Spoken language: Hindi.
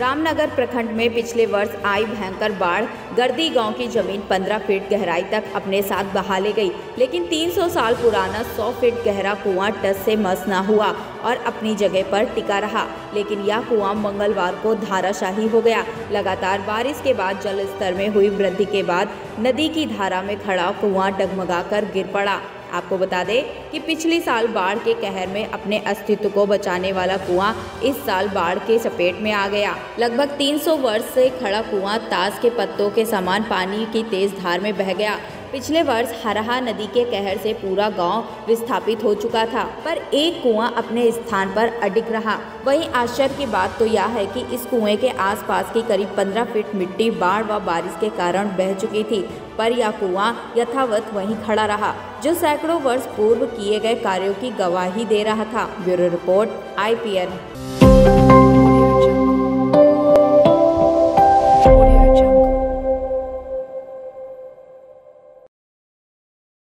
रामनगर प्रखंड में पिछले वर्ष आई भयंकर बाढ़, गर्दी गाँव की ज़मीन 15 फीट गहराई तक अपने साथ बहा ले गई, लेकिन 300 साल पुराना 100 फीट गहरा कुआँ टस से मस ना हुआ और अपनी जगह पर टिका रहा, लेकिन यह कुआँ मंगलवार को धाराशाही हो गया। लगातार बारिश के बाद जल स्तर में हुई वृद्धि के बाद नदी की धारा में खड़ा कुआँ डगमगाकर गिर पड़ा। आपको बता दें कि पिछले साल बाढ़ के कहर में अपने अस्तित्व को बचाने वाला कुआँ इस साल बाढ़ के चपेट में आ गया। लगभग 300 वर्ष से खड़ा कुआँ ताश के पत्तों के समान पानी की तेज धार में बह गया। पिछले वर्ष हरहा नदी के कहर से पूरा गाँव विस्थापित हो चुका था, पर एक कुआँ अपने स्थान पर अडिग रहा। वहीं आश्चर्य की बात तो यह है कि इस कुएँ के आसपास की करीब 15 फीट मिट्टी, बाढ़ व बारिश के कारण बह चुकी थी, पर यह कुआँ यथावत वहीं खड़ा रहा, जो सैकड़ों वर्ष पूर्व किए गए कार्यों की गवाही दे रहा था। ब्यूरो रिपोर्ट आई